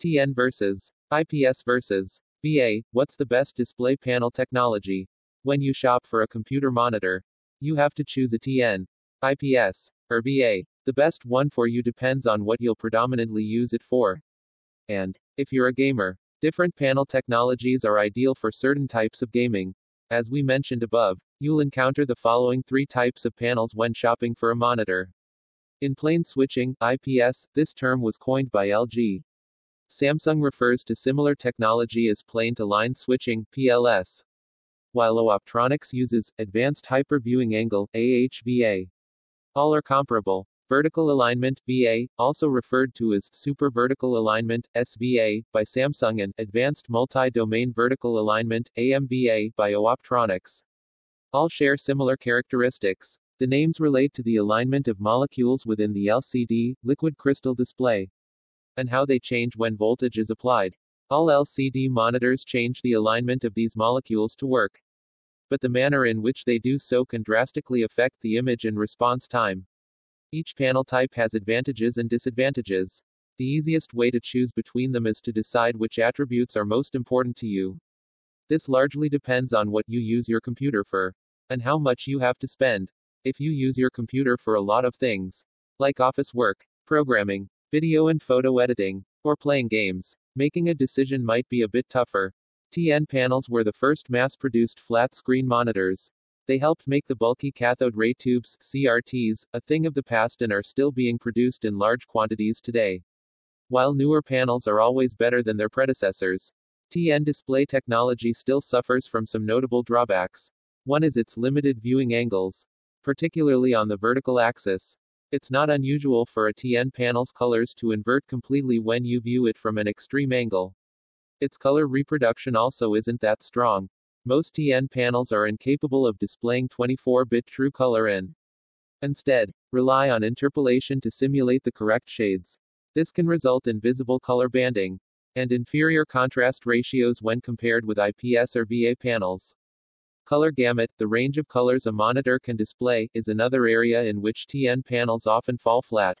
TN versus IPS versus VA. What's the best display panel technology? When you shop for a computer monitor, you have to choose a TN, IPS, or VA. The best one for you depends on what you'll predominantly use it for. And, if you're a gamer, different panel technologies are ideal for certain types of gaming. As we mentioned above, you'll encounter the following three types of panels when shopping for a monitor. In plane switching, IPS, this term was coined by LG. Samsung refers to similar technology as plane to line switching, PLS. While Optronics uses advanced hyper viewing angle, AHVA. All are comparable. Vertical alignment, VA, also referred to as super vertical alignment, SVA, by Samsung and advanced multi-domain vertical alignment, AMVA, by Optronics. All share similar characteristics. The names relate to the alignment of molecules within the LCD, liquid crystal display and how they change when voltage is applied. All LCD monitors change the alignment of these molecules to work. But the manner in which they do so can drastically affect the image and response time. Each panel type has advantages and disadvantages. The easiest way to choose between them is to decide which attributes are most important to you. This largely depends on what you use your computer for, and how much you have to spend. If you use your computer for a lot of things, like office work, programming, video and photo editing, or playing games. Making a decision might be a bit tougher. TN panels were the first mass-produced flat-screen monitors. They helped make the bulky cathode ray tubes, CRTs, a thing of the past and are still being produced in large quantities today. While newer panels are always better than their predecessors, TN display technology still suffers from some notable drawbacks. One is its limited viewing angles, particularly on the vertical axis. It's not unusual for a TN panel's colors to invert completely when you view it from an extreme angle. Its color reproduction also isn't that strong. Most TN panels are incapable of displaying 24-bit true color and instead rely on interpolation to simulate the correct shades. This can result in visible color banding and inferior contrast ratios when compared with IPS or VA panels. Color gamut, the range of colors a monitor can display, is another area in which TN panels often fall flat.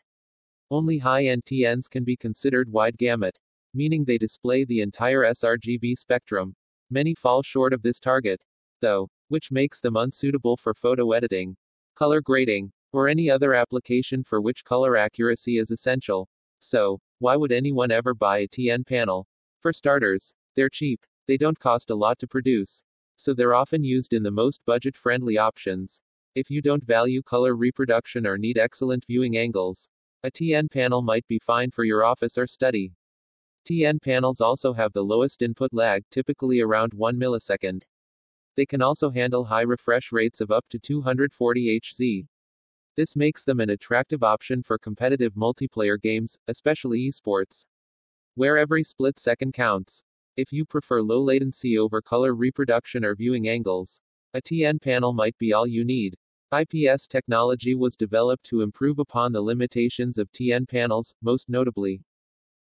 Only high-end TNs can be considered wide gamut, meaning they display the entire sRGB spectrum. Many fall short of this target, though, which makes them unsuitable for photo editing, color grading, or any other application for which color accuracy is essential. So, why would anyone ever buy a TN panel? For starters, they're cheap. They don't cost a lot to produce so they're often used in the most budget-friendly options. If you don't value color reproduction or need excellent viewing angles, a TN panel might be fine for your office or study. TN panels also have the lowest input lag, typically around 1 millisecond. They can also handle high refresh rates of up to 240 Hz. This makes them an attractive option for competitive multiplayer games, especially esports, where every split second counts. If you prefer low latency over color reproduction or viewing angles, a TN panel might be all you need. IPS technology was developed to improve upon the limitations of TN panels, most notably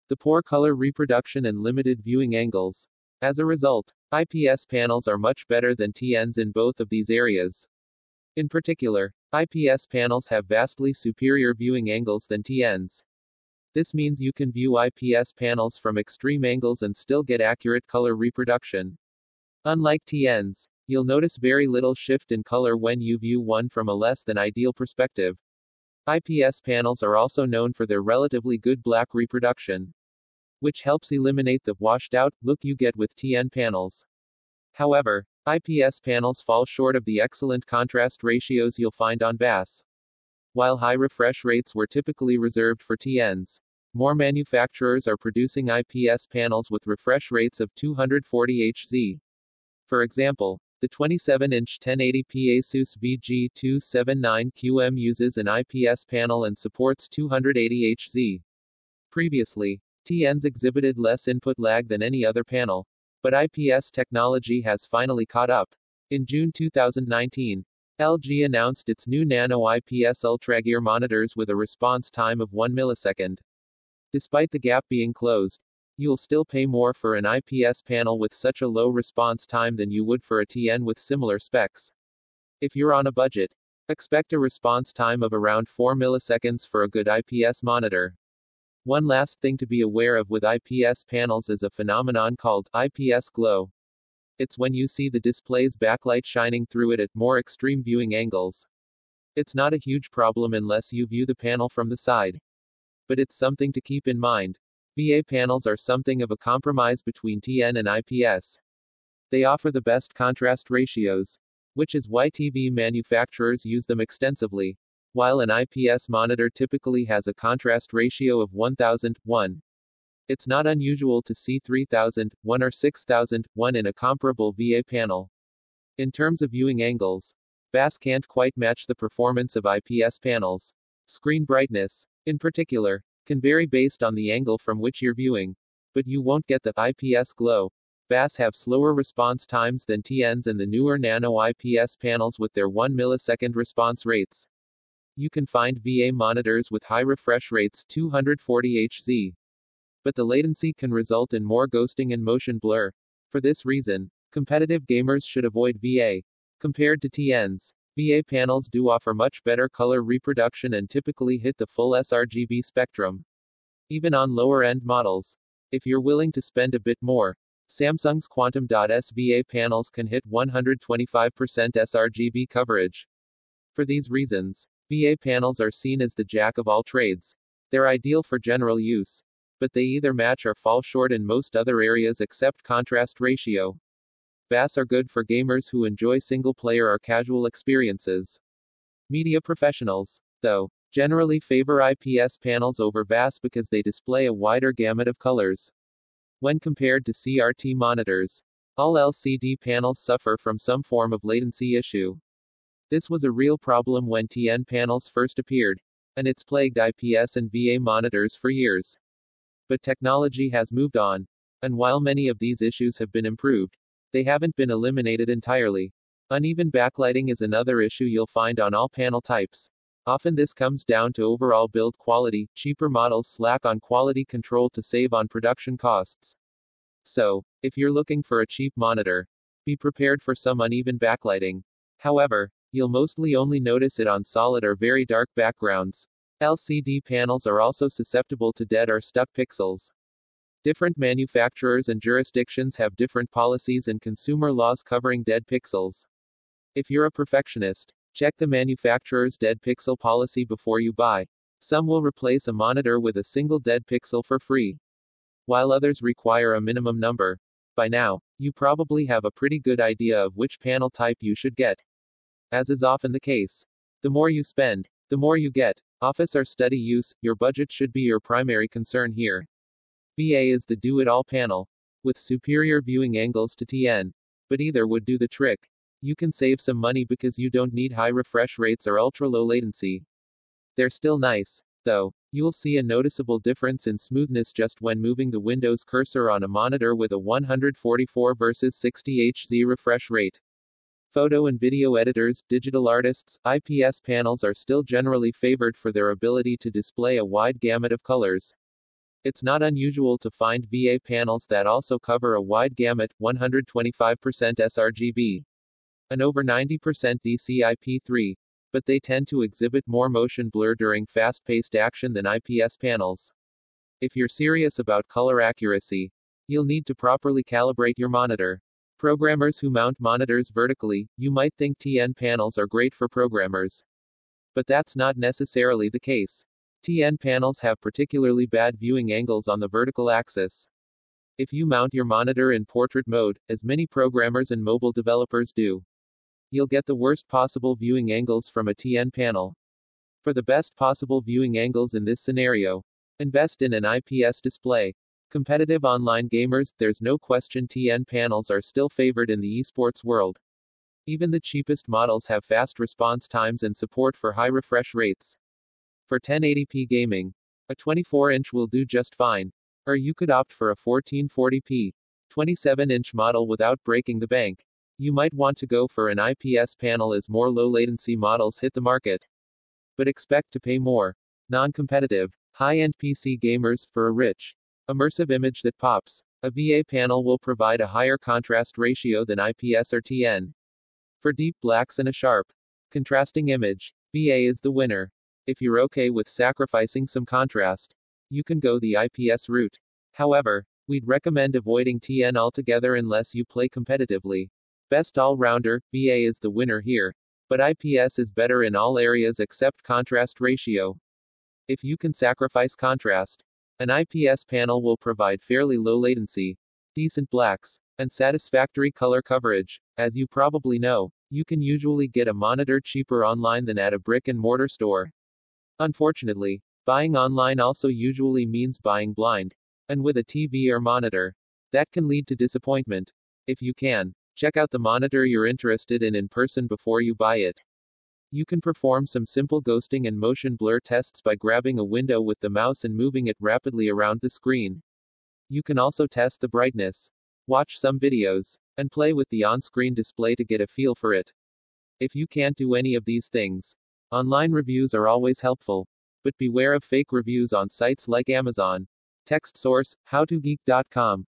the poor color reproduction and limited viewing angles. As a result, IPS panels are much better than TNs in both of these areas. In particular, IPS panels have vastly superior viewing angles than TNs. This means you can view IPS panels from extreme angles and still get accurate color reproduction. Unlike TNs, you'll notice very little shift in color when you view one from a less than ideal perspective. IPS panels are also known for their relatively good black reproduction, which helps eliminate the washed out look you get with TN panels. However, IPS panels fall short of the excellent contrast ratios you'll find on VAs. While high refresh rates were typically reserved for TNs, more manufacturers are producing IPS panels with refresh rates of 240 Hz. For example, the 27-inch 1080p Asus VG279QM uses an IPS panel and supports 280 Hz. Previously, TNs exhibited less input lag than any other panel, but IPS technology has finally caught up. In June 2019, LG announced its new Nano IPS UltraGear monitors with a response time of 1 millisecond. Despite the gap being closed, you'll still pay more for an IPS panel with such a low response time than you would for a TN with similar specs. If you're on a budget, expect a response time of around 4 milliseconds for a good IPS monitor. One last thing to be aware of with IPS panels is a phenomenon called IPS glow. It's when you see the display's backlight shining through it at more extreme viewing angles. It's not a huge problem unless you view the panel from the side. But it's something to keep in mind. VA panels are something of a compromise between TN and IPS. They offer the best contrast ratios, which is why TV manufacturers use them extensively, while an IPS monitor typically has a contrast ratio of 1000, 1. It's not unusual to see 3000, 1 or 6000, 1 in a comparable VA panel. In terms of viewing angles, VAS can't quite match the performance of IPS panels. Screen brightness, in particular, can vary based on the angle from which you're viewing, but you won't get the IPS glow. VAS have slower response times than TNs and the newer nano IPS panels with their 1 millisecond response rates. You can find VA monitors with high refresh rates 240 Hz. But the latency can result in more ghosting and motion blur. For this reason, competitive gamers should avoid VA. Compared to TNs, VA panels do offer much better color reproduction and typically hit the full sRGB spectrum. Even on lower end models. If you're willing to spend a bit more, Samsung's Quantum Dot SVA panels can hit 125% sRGB coverage. For these reasons, VA panels are seen as the jack of all trades. They're ideal for general use. But they either match or fall short in most other areas except contrast ratio. VAS are good for gamers who enjoy single player or casual experiences. Media professionals, though, generally favor IPS panels over VAS because they display a wider gamut of colors. When compared to CRT monitors, all LCD panels suffer from some form of latency issue. This was a real problem when TN panels first appeared, and it's plagued IPS and VA monitors for years. But technology has moved on, and while many of these issues have been improved, they haven't been eliminated entirely. Uneven backlighting is another issue you'll find on all panel types. Often this comes down to overall build quality, cheaper models slack on quality control to save on production costs. So, if you're looking for a cheap monitor, be prepared for some uneven backlighting. However, You'll mostly only notice it on solid or very dark backgrounds. LCD panels are also susceptible to dead or stuck pixels. Different manufacturers and jurisdictions have different policies and consumer laws covering dead pixels. If you're a perfectionist, check the manufacturer's dead pixel policy before you buy. Some will replace a monitor with a single dead pixel for free, while others require a minimum number. By now, you probably have a pretty good idea of which panel type you should get. As is often the case, the more you spend, the more you get. Office or study use, your budget should be your primary concern here. VA is the do it all panel, with superior viewing angles to TN. But either would do the trick. You can save some money because you don't need high refresh rates or ultra low latency. They're still nice, though. You'll see a noticeable difference in smoothness just when moving the Windows cursor on a monitor with a 144 versus 60 Hz refresh rate. Photo and video editors, digital artists, IPS panels are still generally favored for their ability to display a wide gamut of colors. It's not unusual to find VA panels that also cover a wide gamut, 125% sRGB, and over 90% DCI-P3, but they tend to exhibit more motion blur during fast-paced action than IPS panels. If you're serious about color accuracy, you'll need to properly calibrate your monitor. Programmers who mount monitors vertically, you might think TN panels are great for programmers. But that's not necessarily the case. TN panels have particularly bad viewing angles on the vertical axis. If you mount your monitor in portrait mode, as many programmers and mobile developers do, you'll get the worst possible viewing angles from a TN panel. For the best possible viewing angles in this scenario, invest in an IPS display. Competitive online gamers, there's no question TN panels are still favored in the esports world. Even the cheapest models have fast response times and support for high refresh rates. For 1080p gaming, a 24 inch will do just fine. Or you could opt for a 1440p, 27 inch model without breaking the bank. You might want to go for an IPS panel as more low latency models hit the market. But expect to pay more. Non competitive, high end PC gamers, for a rich, Immersive image that pops. A VA panel will provide a higher contrast ratio than IPS or TN. For deep blacks and a sharp, contrasting image, VA is the winner. If you're okay with sacrificing some contrast, you can go the IPS route. However, we'd recommend avoiding TN altogether unless you play competitively. Best all rounder, VA is the winner here. But IPS is better in all areas except contrast ratio. If you can sacrifice contrast, an IPS panel will provide fairly low latency, decent blacks, and satisfactory color coverage. As you probably know, you can usually get a monitor cheaper online than at a brick and mortar store. Unfortunately, buying online also usually means buying blind. And with a TV or monitor, that can lead to disappointment. If you can, check out the monitor you're interested in in person before you buy it. You can perform some simple ghosting and motion blur tests by grabbing a window with the mouse and moving it rapidly around the screen. You can also test the brightness, watch some videos, and play with the on-screen display to get a feel for it. If you can't do any of these things, online reviews are always helpful. But beware of fake reviews on sites like Amazon. Text source, howtogeek.com.